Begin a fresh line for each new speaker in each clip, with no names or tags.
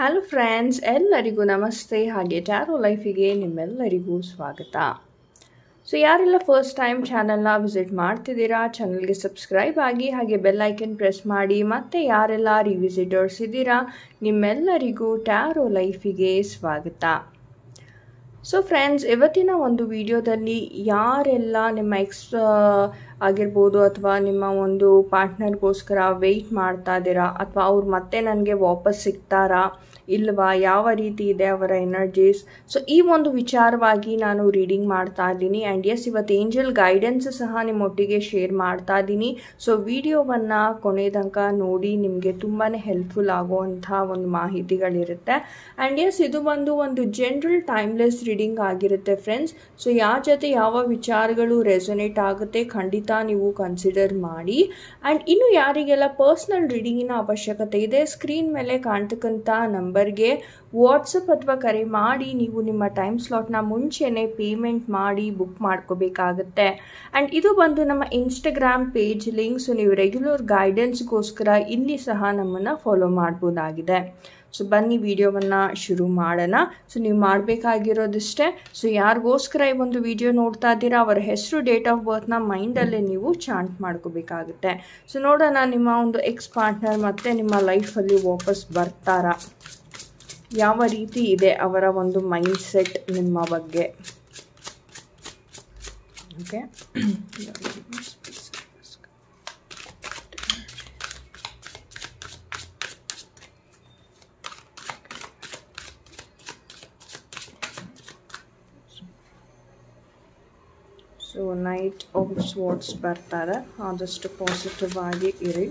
Hello friends ಎಲ್ಲರಿಗೂ ನಮಸ್ತೆ. ಹಾಗೆ ಟ್ಯಾರೋ ಲೈಫಿಗೆ ನಿಮ್ಮೆಲ್ಲರಿಗೂ ಸ್ವಾಗತ. ಸೊ ಯಾರೆಲ್ಲ ಫಸ್ಟ್ ಟೈಮ್ ಚಾನಲ್ನ ವಿಸಿಟ್ ಮಾಡ್ತಿದ್ದೀರಾ ಚಾನಲ್ಗೆ ಸಬ್ಸ್ಕ್ರೈಬ್ ಆಗಿ, ಹಾಗೆ ಬೆಲ್ ಐಕನ್ ಪ್ರೆಸ್ ಮಾಡಿ, ಮತ್ತು ಯಾರೆಲ್ಲ ರಿವಿಸಿಟರ್ಸ್ ಇದ್ದೀರಾ, ನಿಮ್ಮೆಲ್ಲರಿಗೂ ಟ್ಯಾರೋ ಲೈಫಿಗೆ ಸ್ವಾಗತ. ಸೊ ಫ್ರೆಂಡ್ಸ್ ಇವತ್ತಿನ ಒಂದು ವಿಡಿಯೋದಲ್ಲಿ ಯಾರೆಲ್ಲ ನಿಮ್ಮ ಎಕ್ಸ್ ಆಗಿರ್ಬೋದು ಅಥವಾ ನಿಮ್ಮ ಒಂದು ಪಾರ್ಟ್ನರ್ಗೋಸ್ಕರ ವೆಯ್ಟ್ ಮಾಡ್ತಾ ಇದ್ದೀರಾ ಅಥವಾ ಅವ್ರು ಮತ್ತೆ ನನಗೆ ವಾಪಸ್ ಸಿಗ್ತಾರಾ ಇಲ್ವಾ? ಯಾವ ರೀತಿ ಇದೆ ಅವರ ಎನರ್ಜೀಸ್ ಸೊ ಈ ಒಂದು ವಿಚಾರವಾಗಿ ನಾನು ರೀಡಿಂಗ್ ಮಾಡ್ತಾ ಇದ್ದೀನಿ. ಆ್ಯಂಡ್ ಎಸ್ ಇವತ್ತು ಏಂಜಲ್ ಗೈಡೆನ್ಸ್ ಸಹ ನಿಮ್ಮೊಟ್ಟಿಗೆ ಶೇರ್ ಮಾಡ್ತಾ ಇದ್ದೀನಿ. ಸೊ ವಿಡಿಯೋವನ್ನು ಕೊನೆ ತನಕ ನೋಡಿ ನಿಮಗೆ ತುಂಬಾ ಹೆಲ್ಪ್ಫುಲ್ ಆಗುವಂಥ ಒಂದು ಮಾಹಿತಿಗಳಿರುತ್ತೆ. ಆ್ಯಂಡ್ ಎಸ್ ಇದು ಬಂದು ಒಂದು ಜನರಲ್ ಟೈಮ್ಲೆಸ್ ರೀಡಿಂಗ್ ಆಗಿರುತ್ತೆ ಫ್ರೆಂಡ್ಸ್ ಸೊ ಯಾರ ಜೊತೆ ಯಾವ ವಿಚಾರಗಳು ರೆಸೊನೇಟ್ ಆಗುತ್ತೆ ಖಂಡಿತ ನೀವು ಕನ್ಸಿಡರ್ ಮಾಡಿ. ಆ್ಯಂಡ್ ಇನ್ನು ಯಾರಿಗೆಲ್ಲ ಪರ್ಸ್ನಲ್ ರೀಡಿಂಗಿನ ಅವಶ್ಯಕತೆ ಇದೆ ಸ್ಕ್ರೀನ್ ಮೇಲೆ ಕಾಣ್ತಕ್ಕಂಥ ನಂಬರ್ಗೆ ವಾಟ್ಸಪ್ ಅಥವಾ ಕರೆ ಮಾಡಿ, ನೀವು ನಿಮ್ಮ ಟೈಮ್ ಸ್ಲಾಟ್ನ ಮುಂಚೆನೇ ಪೇಮೆಂಟ್ ಮಾಡಿ ಬುಕ್ ಮಾಡ್ಕೋಬೇಕಾಗತ್ತೆ. ಆ್ಯಂಡ್ ಇದು ಬಂದು ನಮ್ಮ ಇನ್ಸ್ಟಾಗ್ರಾಮ್ ಪೇಜ್ ಲಿಂಕ್ ಸೊ ನೀವು ರೆಗ್ಯುಲರ್ ಗೈಡೆನ್ಸ್ಗೋಸ್ಕರ ಇಲ್ಲಿ ಸಹ ನಮ್ಮನ್ನು ಫಾಲೋ ಮಾಡ್ಬೋದಾಗಿದೆ. ಸೊ ಬನ್ನಿ ವಿಡಿಯೋವನ್ನು ಶುರು ಮಾಡೋಣ. ಸೊ ನೀವು ಮಾಡಬೇಕಾಗಿರೋದಿಷ್ಟೇ. ಸೊ ಯಾರಿಗೋಸ್ಕರ ಈ ಒಂದು ವಿಡಿಯೋ ನೋಡ್ತಾ ಇದ್ದೀರಾ, ಅವರ ಹೆಸರು ಡೇಟ್ ಆಫ್ ಬರ್ತ್ನ ಮೈಂಡಲ್ಲೇ ನೀವು ಚಾಂಟ್ ಮಾಡ್ಕೋಬೇಕಾಗುತ್ತೆ. ಸೊ ನೋಡೋಣ ನಿಮ್ಮ ಒಂದು ಎಕ್ಸ್ ಪಾರ್ಟ್ನರ್ ಮತ್ತು ನಿಮ್ಮ ಲೈಫಲ್ಲಿ ವಾಪಸ್ ಬರ್ತಾರಾ. ಯಾವ ರೀತಿ ಇದೆ ಅವರ ಒಂದು ಮೈಂಡ್ ಸೆಟ್ ನಿಮ್ಮ ಬಗ್ಗೆ? Okay so knight of swords ಬರ್ತಾರೆ. ಆದಷ್ಟು ಪಾಸಿಟಿವ್ ಆಗಿ ಇರಿ.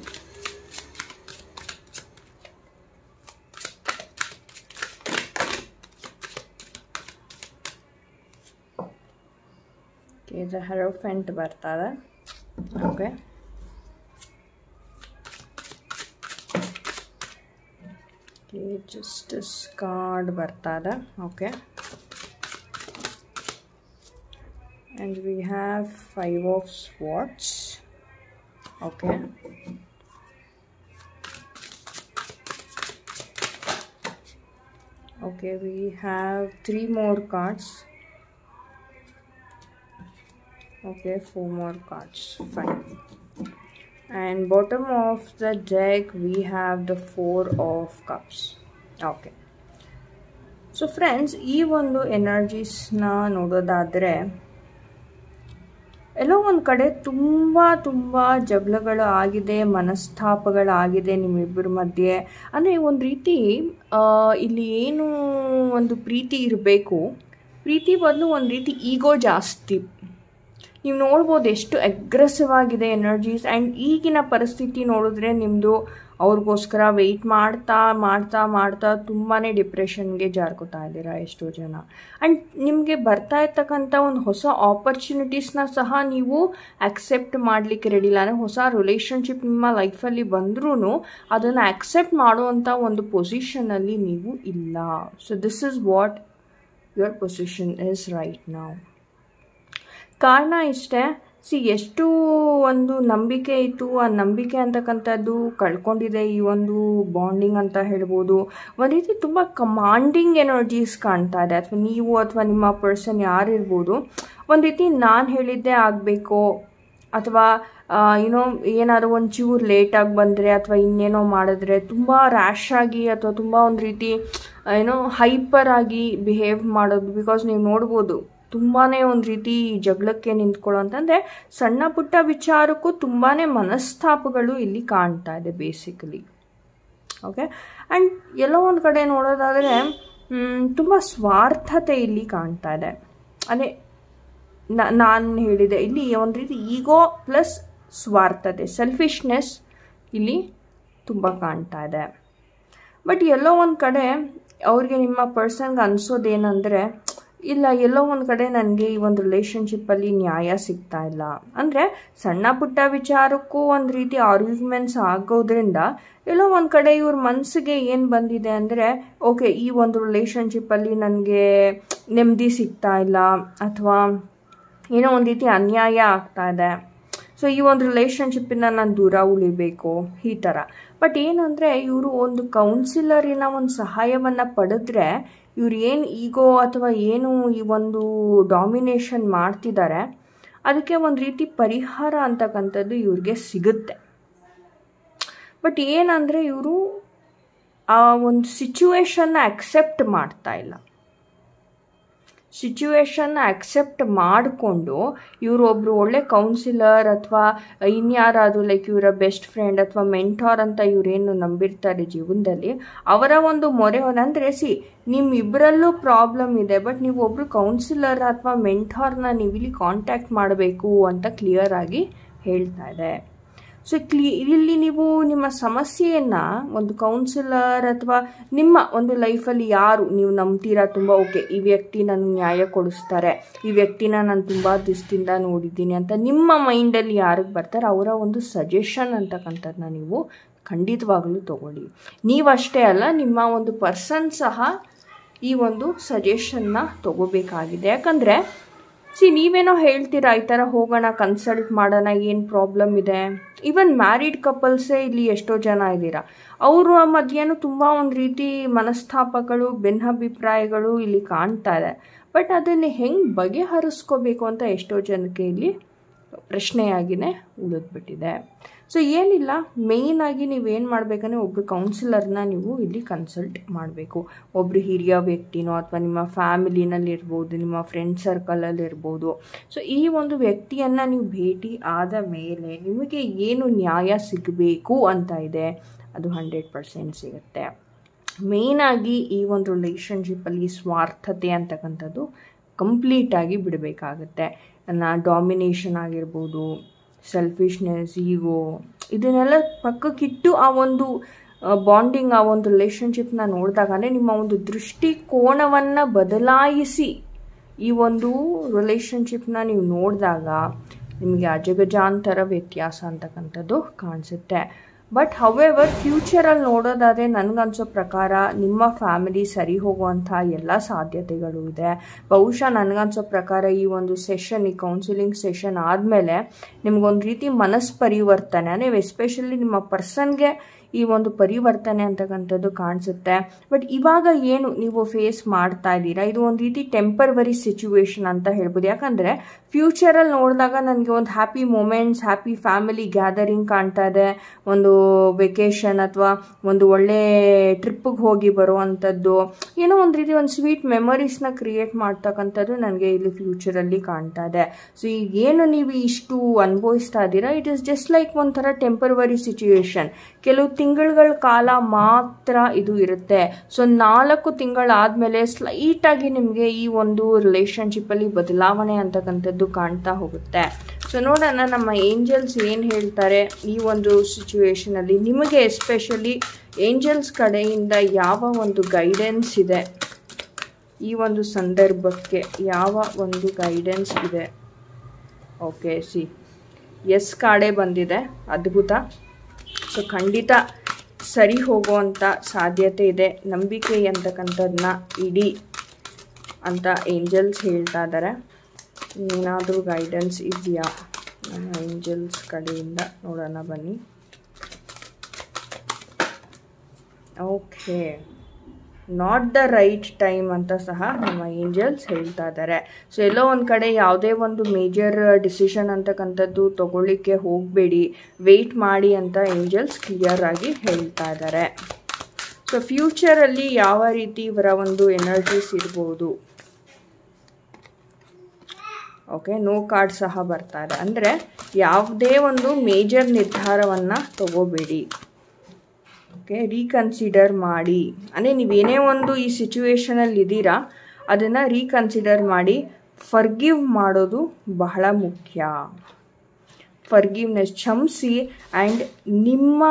ಇದು ಹೆರೋಫೆಂಟ್ ಬರ್ತಾರೆ. ಓಕೆ ಜಸ್ಟಿಸ್ ಕಾರ್ಡ್ ಬರ್ತಾರೆ. Okay and we have five of swords okay okay we have three more cards okay four more cards fine and bottom of the deck we have the four of cups okay so friends ಈ ಒಂದು ಎನರ್ಜೀಸ್ನ ನೋಡೋದಾದರೆ ಎಲ್ಲೋ ಒಂದು ಕಡೆ ತುಂಬ ತುಂಬ ಜಗಳಗಳು ಆಗಿದೆ ಮನಸ್ತಾಪಗಳಾಗಿದೆ ನಿಮ್ಮಿಬ್ಬರ ಮಧ್ಯೆ. ಅಂದರೆ ಒಂದು ರೀತಿ ಇಲ್ಲಿ ಏನು ಒಂದು ಪ್ರೀತಿ ಇರಬೇಕು. ಪ್ರೀತಿ ಬದಲು ಒಂದು ರೀತಿ ಈಗೋ ಜಾಸ್ತಿ. ನೀವು ನೋಡ್ಬೋದು ಎಷ್ಟು ಅಗ್ರೆಸಿವ್ ಆಗಿದೆ ಎನರ್ಜೀಸ್ ಆ್ಯಂಡ್ ಈಗಿನ ಪರಿಸ್ಥಿತಿ ನೋಡಿದ್ರೆ ನಿಮ್ಮದು ಅವ್ರಿಗೋಸ್ಕರ ವೆಯ್ಟ್ ಮಾಡ್ತಾ ಮಾಡ್ತಾ ಮಾಡ್ತಾ ತುಂಬಾ ಡಿಪ್ರೆಷನ್ಗೆ ಜಾರ್ಕೋತಾ ಇದ್ದೀರಾ ಎಷ್ಟೋ ಜನ. ಆ್ಯಂಡ್ ನಿಮಗೆ ಬರ್ತಾ ಇರ್ತಕ್ಕಂಥ ಒಂದು ಹೊಸ ಆಪರ್ಚುನಿಟೀಸ್ನ ಸಹ ನೀವು ಅಕ್ಸೆಪ್ಟ್ ಮಾಡಲಿಕ್ಕೆ ರೆಡಿ ಇಲ್ಲ. ಅಂದರೆ ಹೊಸ ರಿಲೇಷನ್ಶಿಪ್ ನಿಮ್ಮ ಲೈಫಲ್ಲಿ ಬಂದ್ರೂ ಅದನ್ನು ಅಕ್ಸೆಪ್ಟ್ ಮಾಡುವಂಥ ಒಂದು ಪೊಸಿಷನಲ್ಲಿ ನೀವು ಇಲ್ಲ. So this is what your position is right ನಾವು ಕಾರಣ ಇಷ್ಟೇ. ಸಿ, ಎಷ್ಟು ಒಂದು ನಂಬಿಕೆ ಇತ್ತು. ಆ ನಂಬಿಕೆ ಅಂತಕ್ಕಂಥದ್ದು ಕಳ್ಕೊಂಡಿದೆ. ಈ ಒಂದು ಬಾಂಡಿಂಗ್ ಅಂತ ಹೇಳ್ಬೋದು. ಒಂದು ರೀತಿ ತುಂಬ ಕಮಾಂಡಿಂಗ್ ಎನರ್ಜೀಸ್ ಕಾಣ್ತಾ ಇದೆ. ಅಥವಾ ನೀವು ಅಥವಾ ನಿಮ್ಮ ಪರ್ಸನ್ ಯಾರಿರ್ಬೋದು. ಒಂದು ರೀತಿ ನಾನು ಹೇಳಿದ್ದೇ ಆಗಬೇಕು. ಅಥವಾ ಏನೋ ಒಂದು ಚೂರು ಲೇಟಾಗಿ ಬಂದರೆ ಅಥವಾ ಇನ್ನೇನೋ ಮಾಡಿದ್ರೆ ತುಂಬ ರ್ಯಾಶ್ ಆಗಿ ಅಥವಾ ತುಂಬ ಒಂದು ರೀತಿ ಏನೋ ಹೈಪರ್ ಆಗಿ ಬಿಹೇವ್ ಮಾಡೋದು. ಬಿಕಾಸ್ ನೀವು ನೋಡ್ಬೋದು ತುಂಬಾ ಒಂದು ರೀತಿ ಜಗಳಕ್ಕೆ ನಿಂತ್ಕೊಳ್ಳೋ ಅಂತಂದರೆ ಸಣ್ಣ ಪುಟ್ಟ ವಿಚಾರಕ್ಕೂ ತುಂಬಾ ಮನಸ್ತಾಪಗಳು ಇಲ್ಲಿ ಕಾಣ್ತಾ ಇದೆ ಬೇಸಿಕಲಿ ಓಕೆ ಆ್ಯಂಡ್ ಎಲ್ಲೋ ಒಂದು ಕಡೆ ನೋಡೋದಾದರೆ ತುಂಬ ಸ್ವಾರ್ಥತೆ ಇಲ್ಲಿ ಕಾಣ್ತಾ ಇದೆ. ಅದೇ ನಾನು ಹೇಳಿದೆ, ಇಲ್ಲಿ ಒಂದು ರೀತಿ ಈಗೋ ಪ್ಲಸ್ ಸ್ವಾರ್ಥತೆ ಸೆಲ್ಫಿಶ್ನೆಸ್ ಇಲ್ಲಿ ತುಂಬ ಕಾಣ್ತಾ ಇದೆ. ಬಟ್ ಎಲ್ಲೋ ಒಂದು ಕಡೆ ಅವ್ರಿಗೆ ನಿಮ್ಮ ಪರ್ಸನ್ಗೆ ಅನಿಸೋದೇನೆಂದರೆ ಇಲ್ಲ, ಎಲ್ಲೋ ಒಂದು ಕಡೆ ನನಗೆ ಈ ಒಂದು ರಿಲೇಷನ್ಶಿಪ್ಪಲ್ಲಿ ನ್ಯಾಯ ಸಿಗ್ತಾ ಇಲ್ಲ. ಅಂದರೆ ಸಣ್ಣ ಪುಟ್ಟ ವಿಚಾರಕ್ಕೂ ಒಂದು ರೀತಿ ಆರ್ಗ್ಯುಮೆಂಟ್ಸ್ ಆಗೋದ್ರಿಂದ ಎಲ್ಲೋ ಒಂದು ಕಡೆ ಇವ್ರ ಮನಸ್ಸಿಗೆ ಏನು ಬಂದಿದೆ ಅಂದರೆ ಓಕೆ ಈ ಒಂದು ರಿಲೇಷನ್ಶಿಪ್ಪಲ್ಲಿ ನನಗೆ ನೆಮ್ಮದಿ ಸಿಗ್ತಾ ಇಲ್ಲ ಅಥವಾ ಏನೋ ಒಂದು ರೀತಿ ಅನ್ಯಾಯ ಆಗ್ತಾ ಇದೆ. ಸೊ ಈ ಒಂದು ರಿಲೇಷನ್ಶಿಪ್ಪಿಂದ ನಾನು ದೂರ ಉಳಿಬೇಕು, ಈ ಥರ ಬಟ್ ಏನಂದರೆ ಇವರು ಒಂದು ಕೌನ್ಸಿಲರಿನ ಒಂದು ಸಹಾಯವನ್ನು ಪಡೆದ್ರೆ ಇವ್ರು ಏನು ಈಗೋ ಅಥವಾ ಏನು ಈ ಒಂದು ಡಾಮಿನೇಷನ್ ಮಾಡ್ತಿದ್ದಾರೆ ಅದಕ್ಕೆ ಒಂದು ರೀತಿ ಪರಿಹಾರ ಅಂತಕ್ಕಂಥದ್ದು ಇವ್ರಿಗೆ ಸಿಗುತ್ತೆ. ಬಟ್ ಏನಂದರೆ ಇವರು ಆ ಒಂದು ಸಿಚುವೇಶನ್ನ ಅಕ್ಸೆಪ್ಟ್ ಮಾಡ್ತಾ ಇಲ್ಲ. ಸಿಚುವೇಶನ್ನ ಅಕ್ಸೆಪ್ಟ್ ಮಾಡಿಕೊಂಡು ಇವರೊಬ್ಬರು ಒಳ್ಳೆ ಕೌನ್ಸಿಲರ್ ಅಥವಾ ಇನ್ಯಾರಾದರೂ ಲೈಕ್ ಇವರ ಬೆಸ್ಟ್ ಫ್ರೆಂಡ್ ಅಥವಾ ಮೆಂಟಾರ್ ಅಂತ ಇವರೇನು ನಂಬಿರ್ತಾರೆ ಜೀವನದಲ್ಲಿ, ಅವರ ಒಂದು ಮೊರೆ ಅಂದರೆ, ಸಿ ನಿಮ್ಮಿಬ್ಬರಲ್ಲೂ ಪ್ರಾಬ್ಲಮ್ ಇದೆ ಬಟ್ ನೀವು ಒಬ್ಬರು ಕೌನ್ಸಿಲರ್ ಅಥವಾ ಮೆಂಟಾರ್ನ ನೀವು ಇಲ್ಲಿ ಕಾಂಟ್ಯಾಕ್ಟ್ ಮಾಡಬೇಕು ಅಂತ ಕ್ಲಿಯರ್ ಆಗಿ ಹೇಳ್ತಾ ಇದೆ. ಸೊ ಕ್ಲಿ ಇಲ್ಲಿ ನೀವು ನಿಮ್ಮ ಸಮಸ್ಯೆಯನ್ನು ಒಂದು ಕೌನ್ಸಿಲರ್ ಅಥವಾ ನಿಮ್ಮ ಒಂದು ಲೈಫಲ್ಲಿ ಯಾರು, ನೀವು ನಂಬ್ತೀರಾ ತುಂಬ, ಓಕೆ, ಈ ವ್ಯಕ್ತಿ ನನಗೆ ನ್ಯಾಯ ಕೊಡಿಸ್ತಾರೆ, ಈ ವ್ಯಕ್ತಿನ ನಾನು ತುಂಬ ದಿವಸದಿಂದ ನೋಡಿದ್ದೀನಿ ಅಂತ ನಿಮ್ಮ ಮೈಂಡಲ್ಲಿ ಯಾರಿಗೆ ಬರ್ತಾರೆ, ಅವರ ಒಂದು ಸಜೆಷನ್ ಅಂತಕ್ಕಂಥದ್ದನ್ನ ನೀವು ಖಂಡಿತವಾಗಲೂ ತಗೊಳ್ಳಿ. ನೀವಷ್ಟೇ ಅಲ್ಲ, ನಿಮ್ಮ ಒಂದು ಪರ್ಸನ್ ಸಹ ಈ ಒಂದು ಸಜೆಷನ್ನ ತಗೋಬೇಕಾಗಿದೆ. ಯಾಕಂದರೆ ಸಿ ನೀವೇನೋ ಹೇಳ್ತೀರಾ? ಈ ಥರ ಹೋಗೋಣ ಕನ್ಸಲ್ಟ್ ಮಾಡೋಣ, ಏನು ಪ್ರಾಬ್ಲಮ್ ಇದೆ? ಈವನ್ ಮ್ಯಾರಿಡ್ ಕಪಲ್ಸೇ ಇಲ್ಲಿ ಎಷ್ಟೋ ಜನ ಇದ್ದೀರಾ? ಅವರ ಮಧ್ಯೆನೂ ತುಂಬ ಒಂದು ರೀತಿ ಮನಸ್ತಾಪಗಳು, ಭಿನ್ನಾಭಿಪ್ರಾಯಗಳು ಇಲ್ಲಿ ಕಾಣ್ತಾ ಇದೆ. ಬಟ್ ಅದನ್ನು ಹೆಂಗೆ ಬಗೆಹರಿಸ್ಕೋಬೇಕು ಅಂತ ಎಷ್ಟೋ ಜನಕ್ಕೆ ಇಲ್ಲಿ ಪ್ರಶ್ನೆಯಾಗಿಯೇ ಉಳಿದ್ಬಿಟ್ಟಿದೆ. ಸೊ ಏನಿಲ್ಲ ಮೇಯ್ನಾಗಿ ನೀವೇನು ಮಾಡಬೇಕಂದ್ರೆ ಒಬ್ಬರು ಕೌನ್ಸಿಲರ್ನ ನೀವು ಇಲ್ಲಿ ಕನ್ಸಲ್ಟ್ ಮಾಡಬೇಕು. ಒಬ್ಬರು ಹಿರಿಯ ವ್ಯಕ್ತಿನೋ ಅಥವಾ ನಿಮ್ಮ ಫ್ಯಾಮಿಲಿನಲ್ಲಿ ಇರ್ಬೋದು ನಿಮ್ಮ ಫ್ರೆಂಡ್ ಸರ್ಕಲಲ್ಲಿ ಇರ್ಬೋದು ಸೊ ಈ ಒಂದು ವ್ಯಕ್ತಿಯನ್ನು ನೀವು ಭೇಟಿ ಆದ ಮೇಲೆ ನಿಮಗೆ ಏನು ನ್ಯಾಯ ಸಿಗಬೇಕು ಅಂತ ಇದೆ, ಅದು ಹಂಡ್ರೆಡ್ ಪರ್ಸೆಂಟ್ ಸಿಗುತ್ತೆ. ಮೇಯ್ನಾಗಿ ಈ ಒಂದು ರಿಲೇಷನ್ಶಿಪ್ಪಲ್ಲಿ ಸ್ವಾರ್ಥತೆ ಅಂತಕ್ಕಂಥದ್ದು ಕಂಪ್ಲೀಟಾಗಿ ಬಿಡಬೇಕಾಗತ್ತೆ. ನನ್ನ ಡಾಮಿನೇಷನ್ ಆಗಿರ್ಬೋದು ಸೆಲ್ಫಿಶ್ನೆಸ್ ಈಗೋ ಇದನ್ನೆಲ್ಲ ಪಕ್ಕಕ್ಕಿಟ್ಟು ಆ ಒಂದು ಬಾಂಡಿಂಗ್ ಆ ಒಂದು ರಿಲೇಷನ್ಶಿಪ್ನ ನೋಡಿದಾಗಲೇ ನಿಮ್ಮ ಒಂದು ದೃಷ್ಟಿಕೋನವನ್ನು ಬದಲಾಯಿಸಿ ಈ ಒಂದು ರಿಲೇಷನ್ಶಿಪ್ನ ನೀವು ನೋಡಿದಾಗ ನಿಮಗೆ ಅಜಗಜಾಂತರ ವ್ಯತ್ಯಾಸ ಅಂತಕ್ಕಂಥದ್ದು ಕಾಣಿಸುತ್ತೆ. ಬಟ್ ಹವೆವರ್ ಫ್ಯೂಚರಲ್ಲಿ ನೋಡೋದಾದರೆ ನನಗನ್ಸೋ ಪ್ರಕಾರ ನಿಮ್ಮ ಫ್ಯಾಮಿಲಿ ಸರಿ ಹೋಗುವಂಥ ಎಲ್ಲ ಸಾಧ್ಯತೆಗಳು ಇದೆ. ಬಹುಶಃ ನನಗನ್ಸೋ ಪ್ರಕಾರ ಈ ಒಂದು ಸೆಷನ್ ಈ ಕೌನ್ಸಿಲಿಂಗ್ ಸೆಷನ್ ಆದಮೇಲೆ ನಿಮಗೊಂದು ರೀತಿ ಮನಸ್ಸು ಪರಿವರ್ತನೆ ನೀವು ಎಸ್ಪೆಷಲಿ ನಿಮ್ಮ ಪರ್ಸನ್ಗೆ ಈ ಒಂದು ಪರಿವರ್ತನೆ ಅಂತಕ್ಕಂಥದ್ದು ಕಾಣಿಸುತ್ತೆ. ಬಟ್ ಇವಾಗ ಏನು ನೀವು ಫೇಸ್ ಮಾಡ್ತಾ ಇದ್ದೀರಾ? ಇದು ಒಂದು ರೀತಿ ಟೆಂಪರ್ವರಿ ಸಿಚುವೇಶನ್ ಅಂತ ಹೇಳ್ಬೋದು. ಯಾಕಂದರೆ ಫ್ಯೂಚರಲ್ಲಿ ನೋಡಿದಾಗ ನನಗೆ ಒಂದು happy moments happy family gathering ಕಾಣ್ತಾ ಇದೆ. ಒಂದು ವೆಕೇಷನ್ ಅಥವಾ ಒಂದು ಒಳ್ಳೆ ಟ್ರಿಪ್ಪಿಗೆ ಹೋಗಿ ಬರುವಂಥದ್ದು. ಏನೋ ಒಂದು ರೀತಿ ಒಂದು ಸ್ವೀಟ್ ಮೆಮೊರೀಸ್ನ ಕ್ರಿಯೇಟ್ ಮಾಡ್ತಕ್ಕಂಥದ್ದು ನನಗೆ ಇಲ್ಲಿ ಫ್ಯೂಚರಲ್ಲಿ ಕಾಣ್ತಾ ಇದೆ. ಸೊ ಈಗ ಏನು ನೀವು ಇಷ್ಟು ಅನುಭವಿಸ್ತಾ ಇದ್ದೀರಾ? ಇಟ್ ಇಸ್ ಜಸ್ಟ್ ಲೈಕ್ ಒಂಥರ ಟೆಂಪರ್ವರಿ ಸಿಚುವೇಶನ್ ಕೆಲವು ತಿಂಗಳುಗಳ ಕಾಲ ಮಾತ್ರ ಇದು ಇರುತ್ತೆ. ಸೊ ನಾಲ್ಕು ತಿಂಗಳಾದಮೇಲೆ ಸ್ಲೈಟಾಗಿ ನಿಮಗೆ ಈ ಒಂದು ರಿಲೇಷನ್ಶಿಪ್ಪಲ್ಲಿ ಬದಲಾವಣೆ ಅಂತಕ್ಕಂಥದ್ದು ಕಾಣ್ತಾ ಹೋಗುತ್ತೆ. ಸೊ ನೋಡೋಣ ನಮ್ಮ ಏಂಜಲ್ಸ್ ಏನು ಹೇಳ್ತಾರೆ ಈ ಒಂದು ಸಿಚುವೇಷನಲ್ಲಿ ನಿಮಗೆ ಎಸ್ಪೆಷಲಿ ಏಂಜಲ್ಸ್ ಕಡೆಯಿಂದ ಯಾವ ಒಂದು ಗೈಡೆನ್ಸ್ ಇದೆ? ಈ ಒಂದು ಸಂದರ್ಭಕ್ಕೆ ಯಾವ ಒಂದು ಗೈಡೆನ್ಸ್ ಇದೆ? ಓಕೆ ಸಿ ಎಸ್ ಕಾಡೆ ಬಂದಿದೆ. ಅದ್ಭುತ. ಸೊ ಖಂಡಿತ ಸರಿ ಹೋಗುವಂಥ ಸಾಧ್ಯತೆ ಇದೆ. ನಂಬಿಕೆ ಅಂತಕ್ಕಂಥದ್ದನ್ನ ಇಡಿ ಅಂತ ಏಂಜಲ್ಸ್ ಹೇಳ್ತಾ ಇದ್ದಾರೆ ಏನಾದರೂ ಗೈಡೆನ್ಸ್ ಇದೆಯಾ? ನಮ್ಮ ಏಂಜಲ್ಸ್ ಕಡೆಯಿಂದ ನೋಡೋಣ ಬನ್ನಿ. Okay not the right time ಅಂತ ಸಹ ನಮ್ಮ ಏಂಜಲ್ಸ್ ಹೇಳ್ತಾ ಇದ್ದಾರೆ. ಸೊ ಎಲ್ಲೋ ಒಂದು ಕಡೆ ಯಾವುದೇ ಒಂದು ಮೇಜರ್ ಡಿಸಿಷನ್ ಅಂತಕ್ಕಂಥದ್ದು ತಗೊಳ್ಳಿಕ್ಕೆ ಹೋಗಬೇಡಿ ವೆಯ್ಟ್ ಮಾಡಿ ಅಂತ ಏಂಜಲ್ಸ್ ಕ್ಲಿಯರ್ ಆಗಿ ಹೇಳ್ತಾ ಇದ್ದಾರೆ. ಸೊ ಫ್ಯೂಚರಲ್ಲಿ ಯಾವ ರೀತಿ ಇವರ ಒಂದು ಎನರ್ಜೀಸ್ ಇರ್ಬೋದು? ಓಕೆ ನೋ ಕಾರ್ಡ್ ಸಹ ಬರ್ತಾ ಇದೆ. ಅಂದರೆ ಯಾವುದೇ ಒಂದು ಮೇಜರ್ ನಿರ್ಧಾರವನ್ನು ತಗೋಬೇಡಿ. ಓಕೆ ರೀಕನ್ಸಿಡರ್ ಮಾಡಿ. ಅಂದರೆ ನೀವೇನೇ ಒಂದು ಈ ಸಿಚುವೇಶನಲ್ಲಿ ಇದ್ದೀರಾ ಅದನ್ನು ರೀಕನ್ಸಿಡರ್ ಮಾಡಿ. ಫರ್ಗಿವ್ ಮಾಡೋದು ಬಹಳ ಮುಖ್ಯ. ಫರ್ಗಿವ್ನೆಸ್ ಕ್ಷಮಿಸಿ ಆ್ಯಂಡ್ ನಿಮ್ಮ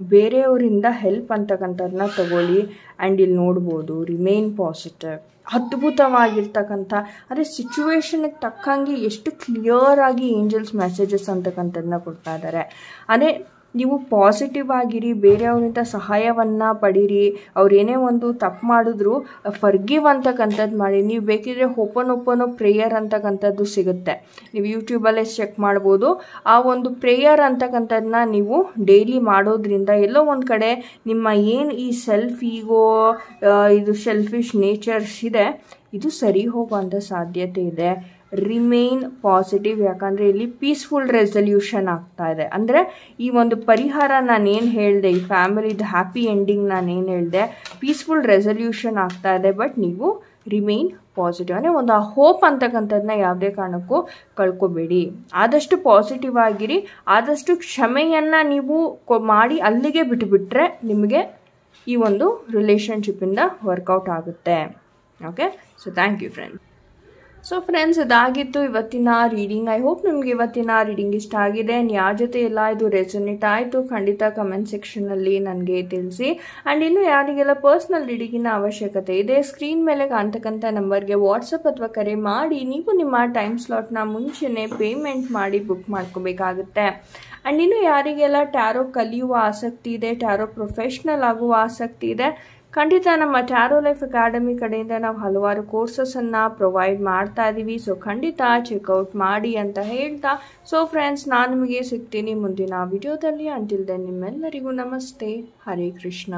ಬೇರೆಯವರಿಂದ ಹೆಲ್ಪ್ ಅಂತಕ್ಕಂಥದ್ದನ್ನ ತಗೊಳ್ಳಿ ಆ್ಯಂಡ್ ಇಲ್ಲಿ ನೋಡ್ಬೋದು ರಿಮೇನ್ ಪಾಸಿಟಿವ್ ಅದ್ಭುತವಾಗಿರ್ತಕ್ಕಂಥ ಅದೇ ಸಿಚುವೇಶನ್ಗೆ ತಕ್ಕಂಗೆ ಎಷ್ಟು ಕ್ಲಿಯರ್ ಆಗಿ ಏಂಜಲ್ಸ್ ಮೆಸೇಜಸ್ ಅಂತಕ್ಕಂಥದ್ದನ್ನ ಕೊಡ್ತಾ ಇದ್ದಾರೆ. ಅದೇ ನೀವು ಪಾಸಿಟಿವ್ ಆಗಿರಿ ಬೇರೆಯವರಿಂದ ಸಹಾಯವನ್ನು ಪಡೀರಿ, ಅವ್ರು ಏನೇ ಒಂದು ತಪ್ಪು ಮಾಡಿದ್ರು ಫರ್ಗಿವ್ ಅಂತಕ್ಕಂಥದ್ದು ಮಾಡಿ. ನೀವು ಬೇಕಿದ್ರೆ ಓಪನ್ ಓಪನ್ ಪ್ರೇಯರ್ ಅಂತಕ್ಕಂಥದ್ದು ಸಿಗುತ್ತೆ. ನೀವು ಯೂಟ್ಯೂಬಲ್ಲೇ ಚೆಕ್ ಮಾಡ್ಬೋದು. ಆ ಒಂದು ಪ್ರೇಯರ್ ಅಂತಕ್ಕಂಥದ್ದನ್ನ ನೀವು ಡೈಲಿ ಮಾಡೋದ್ರಿಂದ ಎಲ್ಲೋ ಒಂದು ಕಡೆ ನಿಮ್ಮ ಏನು ಈ ಸೆಲ್ಫ್ ಈಗೋ ಇದು ಸೆಲ್ಫಿಶ್ ನೇಚರ್ಸ್ ಇದೆ, ಇದು ಸರಿ ಹೋಗುವಂಥ ಸಾಧ್ಯತೆ ಇದೆ. ರಿಮೇನ್ ಪಾಸಿಟಿವ್ ಯಾಕಂದರೆ ಇಲ್ಲಿ ಪೀಸ್ಫುಲ್ ರೆಸಲ್ಯೂಷನ್ ಆಗ್ತಾ ಇದೆ. ಅಂದರೆ ಈ ಒಂದು ಪರಿಹಾರ ನಾನೇನು ಹೇಳಿದೆ, ಈ ಫ್ಯಾಮಿಲಿದು ಹ್ಯಾಪಿ ಎಂಡಿಂಗ್ ನಾನು ಏನು ಹೇಳಿದೆ ಪೀಸ್ಫುಲ್ ರೆಸಲ್ಯೂಷನ್ ಆಗ್ತಾ ಇದೆ ಬಟ್ ನೀವು ರಿಮೈನ್ ಪಾಸಿಟಿವ್ ಅಂದರೆ ಒಂದು ಆ ಹೋಪ್ ಅಂತಕ್ಕಂಥದ್ದನ್ನ ಯಾವುದೇ ಕಾರಣಕ್ಕೂ ಕಳ್ಕೊಬೇಡಿ. ಆದಷ್ಟು ಪಾಸಿಟಿವ್ ಆಗಿರಿ, ಆದಷ್ಟು ಕ್ಷಮೆಯನ್ನು ನೀವು ಮಾಡಿ ಅಲ್ಲಿಗೆ ಬಿಟ್ಟುಬಿಟ್ರೆ ನಿಮಗೆ ಈ ಒಂದು ರಿಲೇಷನ್ಶಿಪ್ಪಿಂದ ವರ್ಕೌಟ್ ಆಗುತ್ತೆ. Okay so thank you friend so friends ಇದಾಗಿತ್ತು ಇವತ್ತಿನ ರೀಡಿಂಗ್ ಐ ಹೋಪ್ ನಿಮ್ಗೆ ಇವತ್ತಿನ ರೀಡಿಂಗ್ ಇಷ್ಟ ಆಗಿದೆ. ಯಾರ ಜೊತೆ ಎಲ್ಲ ಇದು ರೆಸೊನೇಟ್ ಆಯಿತು, ಖಂಡಿತ ಕಮೆಂಟ್ ಸೆಕ್ಷನಲ್ಲಿ ನನಗೆ ತಿಳಿಸಿ. ಆ್ಯಂಡ್ ಇನ್ನು ಯಾರಿಗೆಲ್ಲ ಪರ್ಸ್ನಲ್ ರೀಡಿಂಗಿನ ಅವಶ್ಯಕತೆ ಇದೆ ಸ್ಕ್ರೀನ್ ಮೇಲೆ ಕಾಣ್ತಕ್ಕಂಥ ನಂಬರ್ಗೆ ವಾಟ್ಸಪ್ ಅಥವಾ ಕರೆ ಮಾಡಿ. ನೀವು ನಿಮ್ಮ ಟೈಮ್ ಸ್ಲಾಟ್ನ ಮುಂಚೆನೇ ಪೇಮೆಂಟ್ ಮಾಡಿ ಬುಕ್ ಮಾಡ್ಕೋಬೇಕಾಗುತ್ತೆ. ಆ್ಯಂಡ್ ಇನ್ನು ಯಾರಿಗೆಲ್ಲ ಟ್ಯಾರೋ ಕಲಿಯುವ ಆಸಕ್ತಿ ಇದೆ ಟ್ಯಾರೋ ಪ್ರೊಫೆಷ್ನಲ್ ಆಗುವ ಆಸಕ್ತಿ ಇದೆ ಖಂಡಿತ ನಮ್ಮ ಟ್ಯಾರೋ ಲೈಫ್ ಅಕಾಡೆಮಿ ಕಡೆಯಿಂದ ನಾವು ಹಲವಾರು ಕೋರ್ಸಸನ್ನು ಪ್ರೊವೈಡ್ ಮಾಡ್ತಾ ಇದ್ದೀವಿ ಸೊ ಖಂಡಿತ ಚೆಕ್ಔಟ್ ಮಾಡಿ ಅಂತ ಹೇಳ್ತಾ. ಸೊ ಫ್ರೆಂಡ್ಸ್ ನಾನು ನಿಮಗೆ ಸಿಗ್ತೀನಿ ಮುಂದಿನ ವಿಡಿಯೋದಲ್ಲಿ ಅಂಟಿಲ್ ದೆನ್ ನಿಮ್ಮೆಲ್ಲರಿಗೂ ನಮಸ್ತೆ. ಹರೇ ಕೃಷ್ಣ.